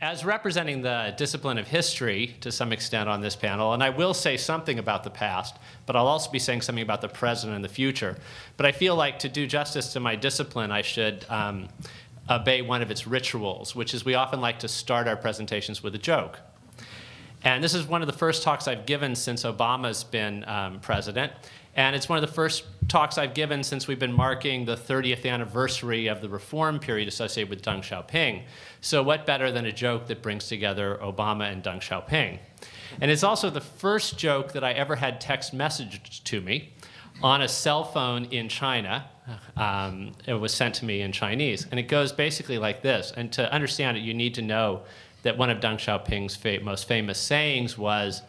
as representing the discipline of history to some extent on this panel, and I will say something about the past, but I'll also be saying something about the present and the future. But I feel like to do justice to my discipline, I should um, obey one of its rituals, which is we often like to start our presentations with a joke. And this is one of the first talks I've given since Obama's been um, president. And it's one of the first talks I've given since we've been marking the 30th anniversary of the reform period associated with Deng Xiaoping. So what better than a joke that brings together Obama and Deng Xiaoping? And it's also the first joke that I ever had text messaged to me on a cell phone in China. Um, it was sent to me in Chinese. And it goes basically like this. And to understand it, you need to know that one of Deng Xiaoping's fa most famous sayings was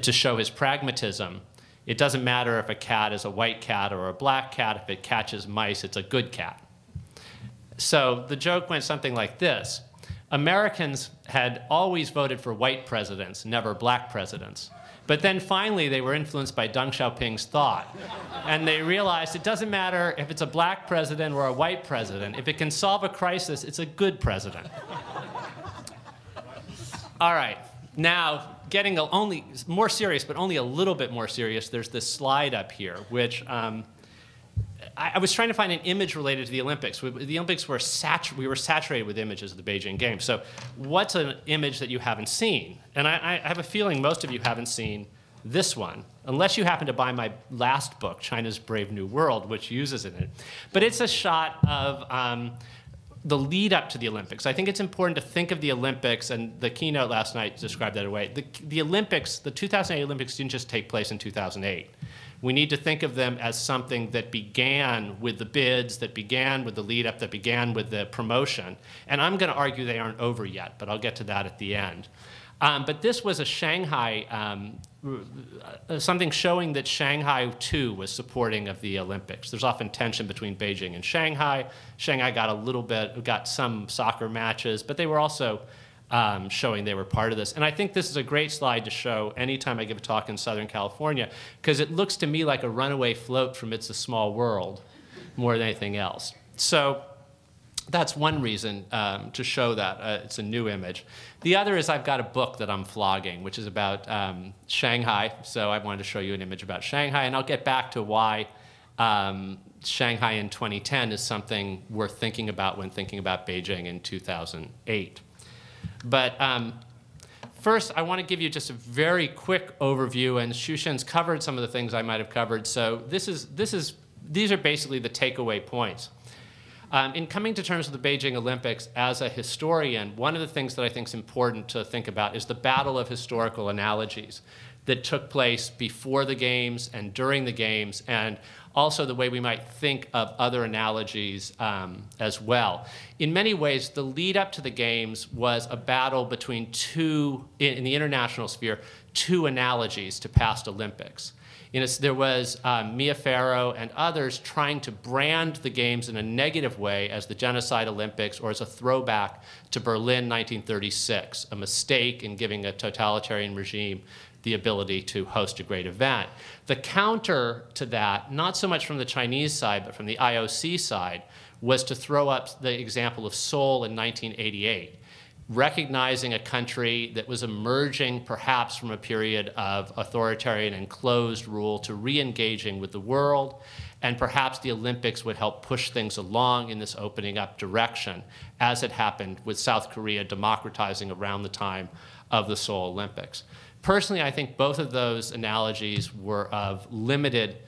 to show his pragmatism. It doesn't matter if a cat is a white cat or a black cat. If it catches mice, it's a good cat. So the joke went something like this. Americans had always voted for white presidents, never black presidents. But then finally, they were influenced by Deng Xiaoping's thought. And they realized it doesn't matter if it's a black president or a white president. If it can solve a crisis, it's a good president. All right. Now, getting only more serious, but only a little bit more serious, there's this slide up here, which um, I, I, was trying to find an image related to the Olympics. We, the Olympics were sat we were saturated with images of the Beijing Games. So, what's an image that you haven't seen? And I, I have a feeling most of you haven't seen this one, unless you happen to buy my last book, China's Brave New World, which uses it it. But it's a shot of um, the lead up to the Olympics. I think it's important to think of the Olympics, and the keynote last night described that away. The, the Olympics, the 2008 Olympics didn't just take place in 2008. We need to think of them as something that began with the bids, that began with the lead up, that began with the promotion. And I'm going to argue they aren't over yet, but I'll get to that at the end. Um, but this was a Shanghai, um, uh, something showing that Shanghai too was supporting of the Olympics. There's often tension between Beijing and Shanghai. Shanghai got a little bit, got some soccer matches, but they were also um, showing they were part of this. And I think this is a great slide to show anytime I give a talk in Southern California, because it looks to me like a runaway float from It's a Small World more than anything else. So that's one reason um, to show that. Uh, it's a new image. The other is I've got a book that I'm flogging, which is about um, Shanghai. So I wanted to show you an image about Shanghai, and I'll get back to why um, Shanghai in 2010 is something worth thinking about when thinking about Beijing in 2008. But um, first, I want to give you just a very quick overview, and Shushen's covered some of the things I might have covered. So this is, this is, these are basically the takeaway points. Um, in coming to terms with the Beijing Olympics, as a historian, one of the things that I think is important to think about is the battle of historical analogies that took place before the games and during the games, and also the way we might think of other analogies um, as well. In many ways, the lead up to the games was a battle between two, in, in the international sphere, two analogies to past Olympics. You know, there was um, Mia Farrow and others trying to brand the games in a negative way as the Genocide Olympics or as a throwback to Berlin 1936, a mistake in giving a totalitarian regime the ability to host a great event. The counter to that, not so much from the Chinese side, but from the IOC side, was to throw up the example of Seoul in 1988, recognizing a country that was emerging perhaps from a period of authoritarian and closed rule to re-engaging with the world, and perhaps the Olympics would help push things along in this opening up direction, as it happened with South Korea democratizing around the time of the Seoul Olympics. Personally, I think both of those analogies were of limited,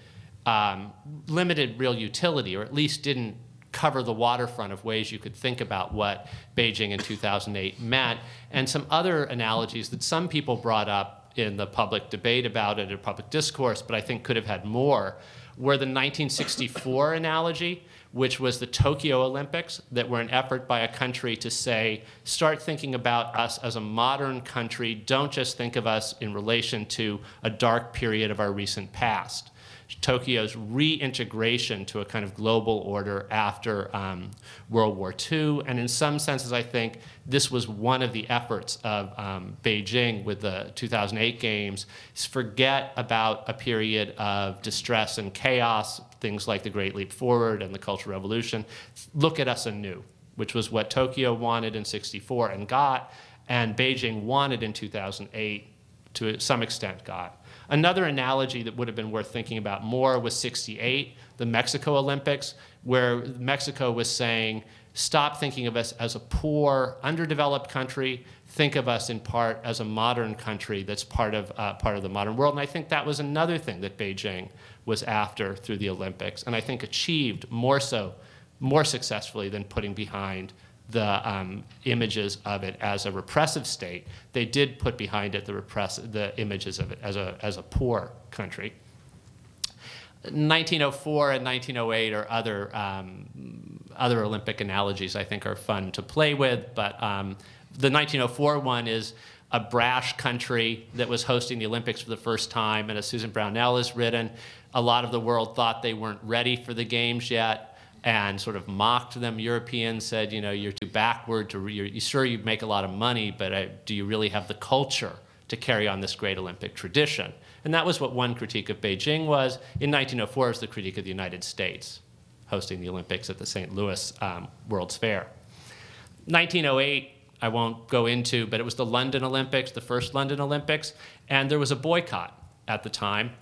um, limited real utility, or at least didn't cover the waterfront of ways you could think about what Beijing in 2008 meant. And some other analogies that some people brought up in the public debate about it or public discourse, but I think could have had more, were the 1964 analogy, which was the Tokyo Olympics, that were an effort by a country to say, start thinking about us as a modern country. Don't just think of us in relation to a dark period of our recent past. Tokyo's reintegration to a kind of global order after um, World War II. And in some senses, I think this was one of the efforts of um, Beijing with the 2008 Games, forget about a period of distress and chaos, things like the Great Leap Forward and the Cultural Revolution. Look at us anew. which was what Tokyo wanted in 64 and got, and Beijing wanted in 2008 to some extent got. Another analogy that would have been worth thinking about more was 68, the Mexico Olympics, where Mexico was saying, stop thinking of us as a poor, underdeveloped country. Think of us in part as a modern country that's part of, uh, part of the modern world. And I think that was another thing that Beijing was after through the Olympics, and I think achieved more so, more successfully than putting behind the um, images of it as a repressive state. They did put behind it the, repress the images of it as a, as a poor country. 1904 and 1908 are other, um, other Olympic analogies I think are fun to play with, but um, the 1904 one is a brash country that was hosting the Olympics for the first time, and as Susan Brownell has written, a lot of the world thought they weren't ready for the games yet and sort of mocked them. Europeans said, you know, you're too backward. To you're, sure you make a lot of money, but uh, do you really have the culture to carry on this great Olympic tradition? And that was what one critique of Beijing was. In 1904, it was the critique of the United States hosting the Olympics at the St. Louis um, World's Fair. 1908, I won't go into, but it was the London Olympics, the first London Olympics, and there was a boycott at the time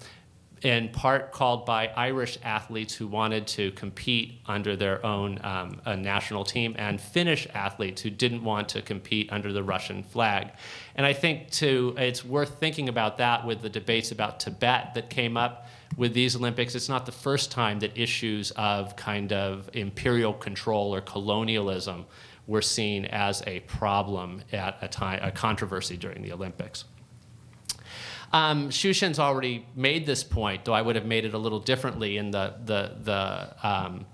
in part called by Irish athletes who wanted to compete under their own um, national team and Finnish athletes who didn't want to compete under the Russian flag. And I think too, it's worth thinking about that with the debates about Tibet that came up with these Olympics. It's not the first time that issues of kind of imperial control or colonialism were seen as a problem at a time, a controversy during the Olympics. Um, Shushen's already made this point, though I would have made it a little differently in the, the, the um,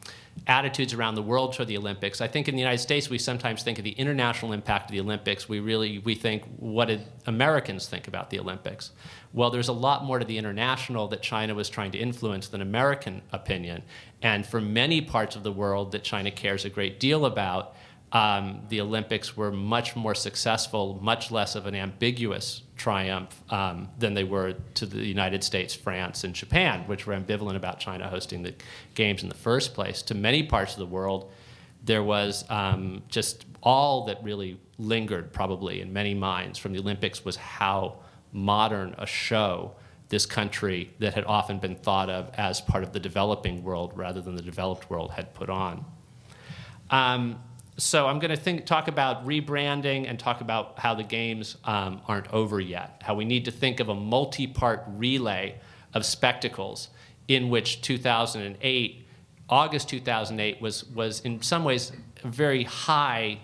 attitudes around the world toward the Olympics. I think in the United States, we sometimes think of the international impact of the Olympics. We really, we think, what did Americans think about the Olympics? Well, there's a lot more to the international that China was trying to influence than American opinion. And for many parts of the world that China cares a great deal about, um, the Olympics were much more successful, much less of an ambiguous triumph um, than they were to the United States, France, and Japan, which were ambivalent about China hosting the games in the first place. To many parts of the world, there was um, just all that really lingered, probably in many minds, from the Olympics was how modern a show this country that had often been thought of as part of the developing world rather than the developed world had put on. Um, so I'm going to talk about rebranding and talk about how the games um, aren't over yet, how we need to think of a multi-part relay of spectacles in which 2008, August 2008 was, was in some ways a very high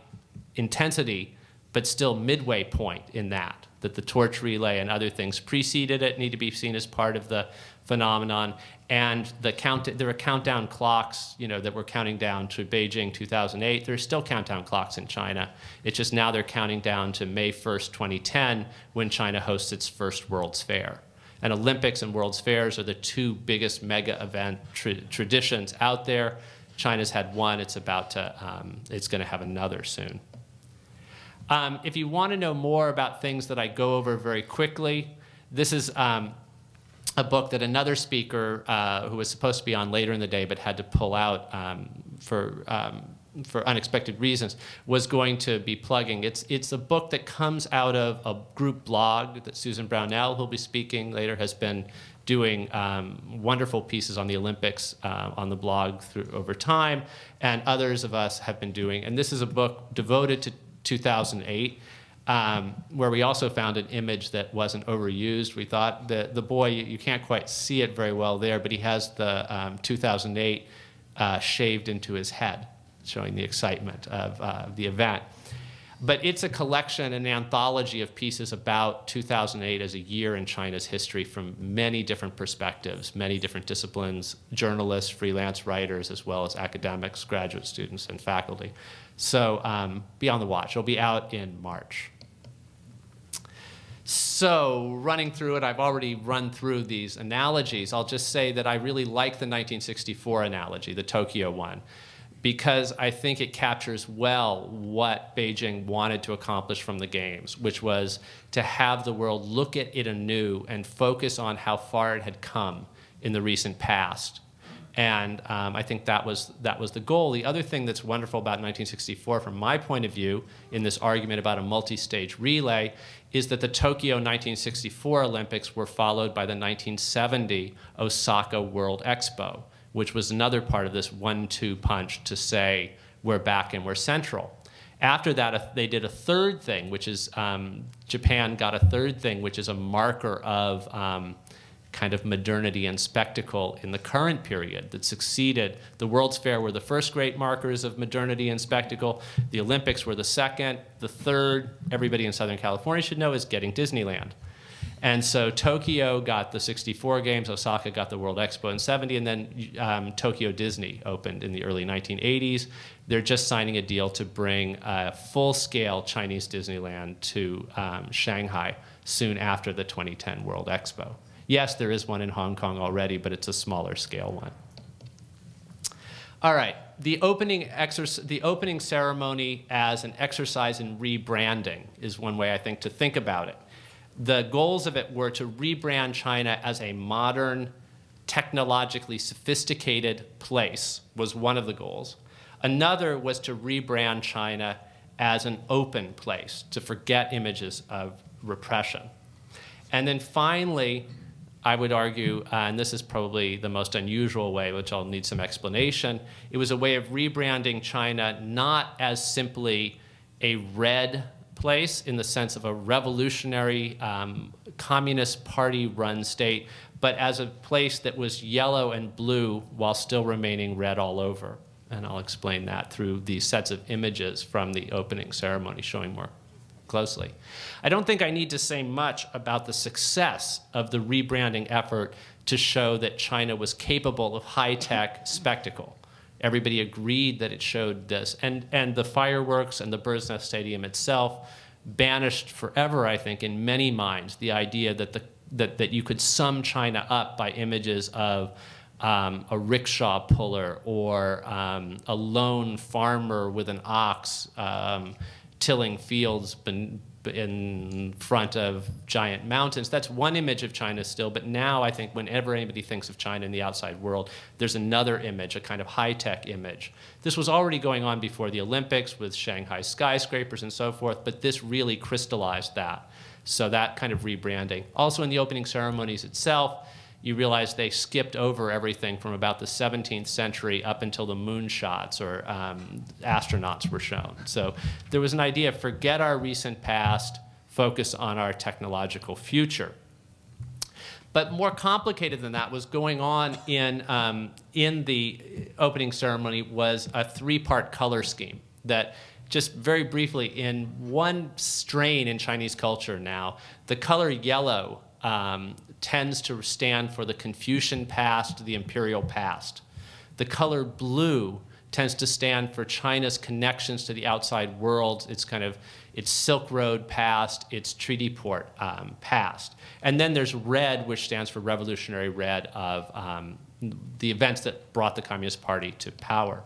intensity, but still midway point in that, that the torch relay and other things preceded it need to be seen as part of the phenomenon. And the count, there are countdown clocks, you know, that were counting down to Beijing 2008. There's still countdown clocks in China. It's just now they're counting down to May 1st, 2010, when China hosts its first World's Fair. And Olympics and World's Fairs are the two biggest mega event tra traditions out there. China's had one. It's about to, um, it's going to have another soon. Um, if you want to know more about things that I go over very quickly, this is um, a book that another speaker uh, who was supposed to be on later in the day but had to pull out um, for um, for unexpected reasons was going to be plugging. It's it's a book that comes out of a group blog that Susan Brownell, who'll be speaking later, has been doing um, wonderful pieces on the Olympics uh, on the blog through over time, and others of us have been doing. And this is a book devoted to 2008 um, where we also found an image that wasn't overused. We thought the, the boy, you can't quite see it very well there, but he has the um, 2008 uh, shaved into his head, showing the excitement of uh, the event. But it's a collection, an anthology of pieces about 2008 as a year in China's history from many different perspectives, many different disciplines, journalists, freelance writers, as well as academics, graduate students, and faculty. So um, be on the watch. It'll be out in March. So, running through it, I've already run through these analogies. I'll just say that I really like the 1964 analogy, the Tokyo one, because I think it captures well what Beijing wanted to accomplish from the Games, which was to have the world look at it anew and focus on how far it had come in the recent past And um, I think that was, that was the goal. The other thing that's wonderful about 1964, from my point of view, in this argument about a multi stage relay, is that the Tokyo 1964 Olympics were followed by the 1970 Osaka World Expo, which was another part of this one two punch to say we're back and we're central. After that, they did a third thing, which is um, Japan got a third thing, which is a marker of um, kind of modernity and spectacle in the current period that succeeded. The World's Fair were the first great markers of modernity and spectacle. The Olympics were the second. The third, everybody in Southern California should know, is getting Disneyland. And so Tokyo got the 64 games, Osaka got the World Expo in 70, and then um, Tokyo Disney opened in the early 1980s. They're just signing a deal to bring a full-scale Chinese Disneyland to um, Shanghai soon after the 2010 World Expo. Yes, there is one in Hong Kong already, but it's a smaller scale one. All right, the opening, the opening ceremony as an exercise in rebranding is one way I think to think about it the goals of it were to rebrand China as a modern, technologically sophisticated place was one of the goals. Another was to rebrand China as an open place, to forget images of repression. And then finally, I would argue, uh, and this is probably the most unusual way, which I'll need some explanation, it was a way of rebranding China not as simply a red place in the sense of a revolutionary um, communist party run state, but as a place that was yellow and blue while still remaining red all over. And I'll explain that through these sets of images from the opening ceremony showing more closely. I don't think I need to say much about the success of the rebranding effort to show that China was capable of high-tech spectacle. Everybody agreed that it showed this. And, and the fireworks and the Bird's Nest Stadium itself banished forever, I think, in many minds, the idea that, the, that, that you could sum China up by images of um, a rickshaw puller or um, a lone farmer with an ox um, tilling fields in front of giant mountains. That's one image of China still, but now I think whenever anybody thinks of China in the outside world, there's another image, a kind of high-tech image. This was already going on before the Olympics with Shanghai skyscrapers and so forth, but this really crystallized that. So that kind of rebranding. Also in the opening ceremonies itself, you realize they skipped over everything from about the 17th century up until the moonshots or um, astronauts were shown. So there was an idea, forget our recent past, focus on our technological future. But more complicated than that was going on in, um, in the opening ceremony was a three-part color scheme that just very briefly, in one strain in Chinese culture now, the color yellow um, tends to stand for the Confucian past, the imperial past. The color blue tends to stand for China's connections to the outside world, its kind of its Silk Road past, its treaty port um, past. And then there's red, which stands for revolutionary red of um, the events that brought the Communist Party to power.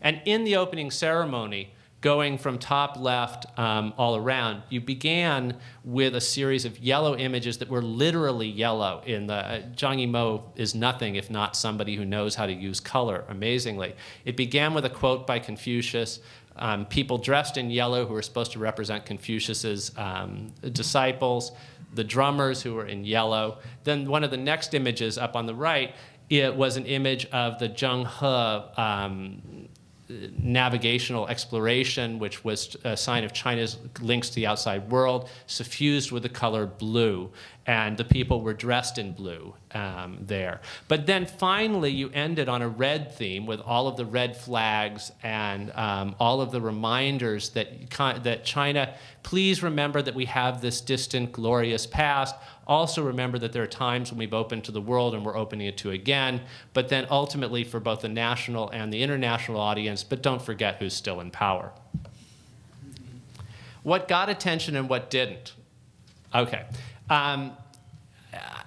And in the opening ceremony, going from top left um, all around, you began with a series of yellow images that were literally yellow. In the uh, Zhang Yimou is nothing if not somebody who knows how to use color amazingly. It began with a quote by Confucius. Um, people dressed in yellow who were supposed to represent Confucius's um, disciples, the drummers who were in yellow. Then one of the next images up on the right, it was an image of the Zheng He um, navigational exploration, which was a sign of China's links to the outside world, suffused with the color blue. And the people were dressed in blue um, there. But then finally, you ended on a red theme with all of the red flags and um, all of the reminders that, that China, please remember that we have this distant, glorious past. Also remember that there are times when we've opened to the world and we're opening it to again, but then ultimately for both the national and the international audience, but don't forget who's still in power. What got attention and what didn't? Okay. Um,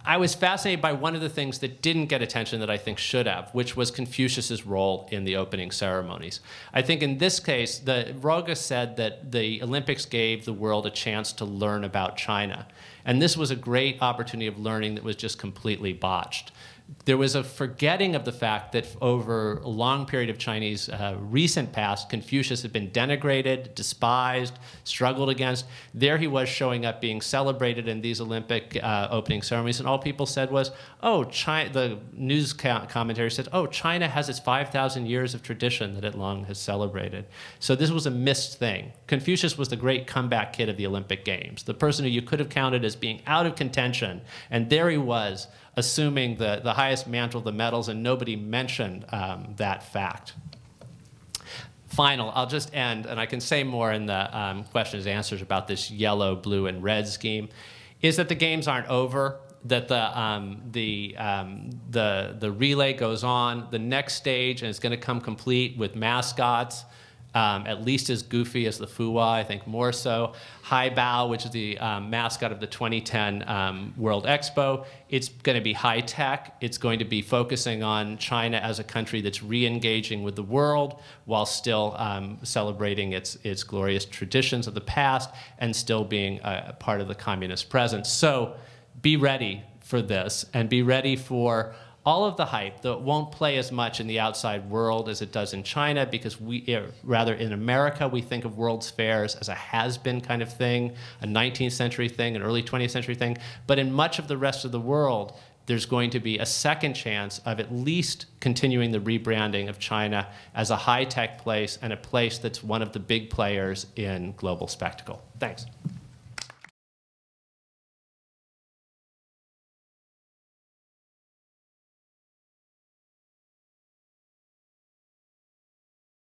I was fascinated by one of the things that didn't get attention that I think should have, which was Confucius's role in the opening ceremonies. I think in this case, the Rogge said that the Olympics gave the world a chance to learn about China. And this was a great opportunity of learning that was just completely botched there was a forgetting of the fact that over a long period of Chinese uh, recent past, Confucius had been denigrated, despised, struggled against. There he was showing up being celebrated in these Olympic uh, opening ceremonies, and all people said was, oh, the news commentary said, oh, China has its 5,000 years of tradition that it long has celebrated. So this was a missed thing. Confucius was the great comeback kid of the Olympic Games, the person who you could have counted as being out of contention, and there he was assuming the, the highest mantle of the medals, and nobody mentioned um, that fact. Final, I'll just end, and I can say more in the um, questions and answers about this yellow, blue, and red scheme, is that the games aren't over that the um, the um, the the relay goes on. The next stage and it's going to come complete with mascots um, at least as goofy as the Fuwa, I think more so. Haibao, which is the um, mascot of the 2010 um, World Expo, it's going to be high tech. It's going to be focusing on China as a country that's re-engaging with the world while still um, celebrating its, its glorious traditions of the past and still being a, a part of the communist presence. So be ready for this and be ready for all of the hype that won't play as much in the outside world as it does in China because we, eh, rather in America, we think of World's Fairs as a has-been kind of thing, a 19th century thing, an early 20th century thing. But in much of the rest of the world, there's going to be a second chance of at least continuing the rebranding of China as a high-tech place and a place that's one of the big players in global spectacle. Thanks.